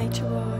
nature boy.